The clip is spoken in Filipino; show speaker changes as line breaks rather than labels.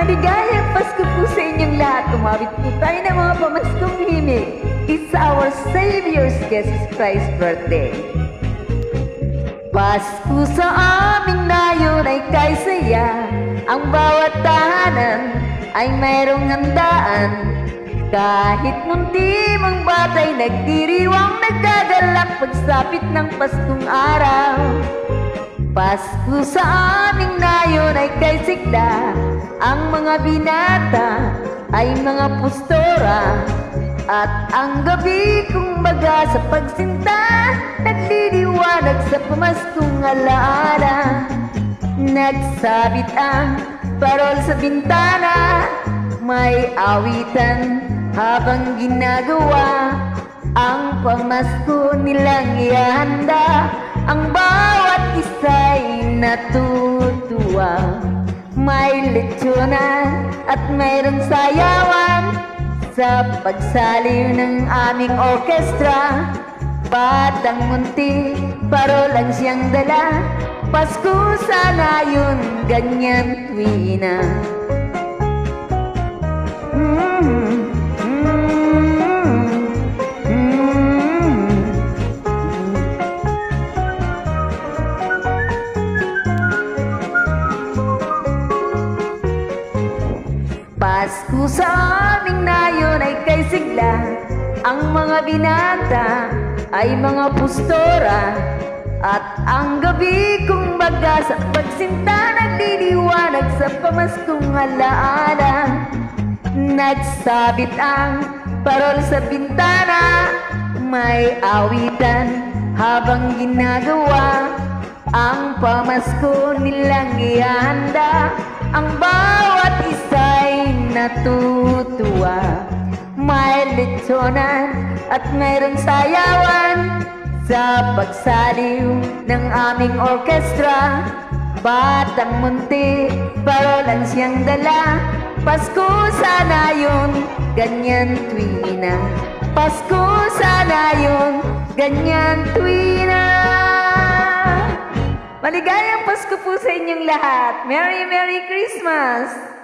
Maligayang Pasko po sa inyong lahat. Tumawit po tayo ng mga pamaskong himig. It's our Savior's Jesus Christ birthday. Pasko sa aming nayon ay kay saya. Ang bawat tahanan ay mayroong handaan. Kahit munti mang batay nagdiriwang nagkagalak pagsapit ng Paskong araw. Pasko sa aming nayon ay kay Ang mga binata ay mga pustora. At ang gabi kung baga sa pagsinta Nagliliwanag sa pamaskong alaala. Nagsabit ang parol sa bintana May awitan habang ginagawa Ang pamasko nilang ihanda. Ang natutuwa. May lechonan at mayroong sayawan Sa pagsaliw ng aming orkestra. Batang munti, parolang siyang dala. Pasko sana yun, ganyan tuwina mm, mm, Pasko sa aming nayon ay kay sigla Ang mga binata ay mga pustora At ang gabi kung baga sa pagsinta Nagliliwanag sa pamaskong alaala. Nagsabit ang parol sa bintana May awitan habang ginagawa Ang pamasko nilang ihanda. Ang bawat natutuwa. May lechonan at mayroong sayawan Sa pagsaliw ng aming orkestra. Batang munti, parolan siyang dala. Pasko sana yun, ganyan tuwina Pasko sana yun, ganyan tuwina Maligayang Pasko po sa inyong lahat! Merry Merry Christmas!